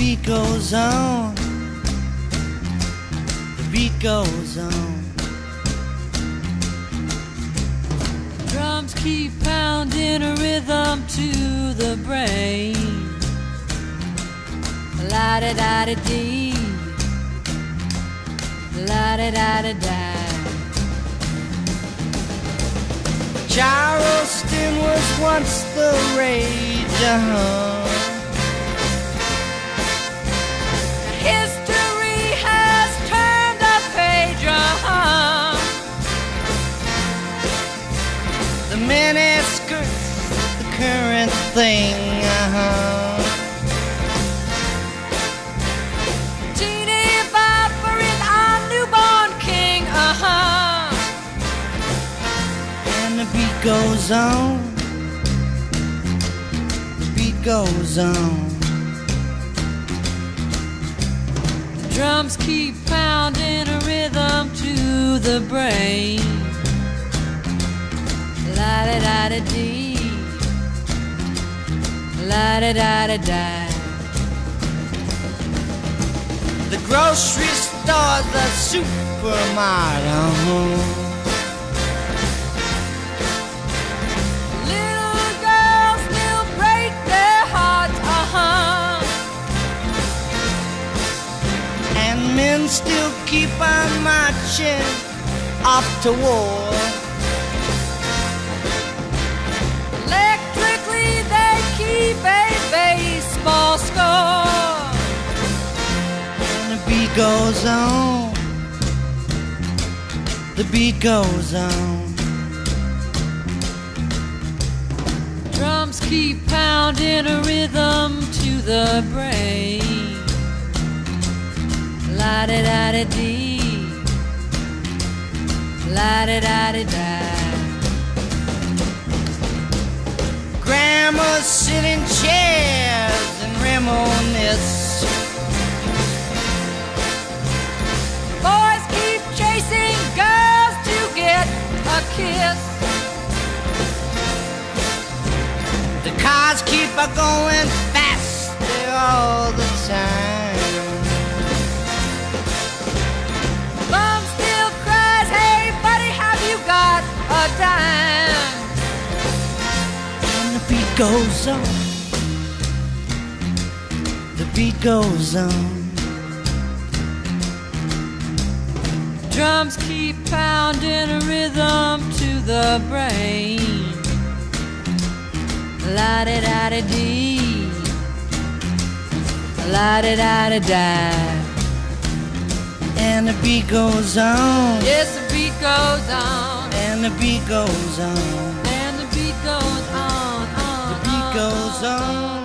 beat goes on. The beat goes on. Drums keep pounding a rhythm to the brain. La da da da dee. La da da da da. Charleston was once the rage. Uh-huh. Mini skirts, the current thing. Uh-huh. Teeny is our newborn king. Uh-huh. And the beat goes on. The beat goes on. Drums keep pounding a rhythm to the brain. La da da da dee. La da da da da. The grocery store, the supermarket. Uh-huh. Little girls still break their hearts. Uh huh. And men still keep on marching off to war. Beat goes on. The beat goes on. Drums keep pounding a rhythm to the brain. La da da da dee. La da da da da. Grandmas sit in kiss. The cars keep a going faster all the time. Mom still cries, hey buddy, have you got a dime? And the beat goes on. The beat goes on. Drums keep pounding a rhythm to the brain. La da da da dee. La da da da da. And the beat goes on. Yes, the beat goes on. And the beat goes on. And the beat goes on. on The beat on, goes on.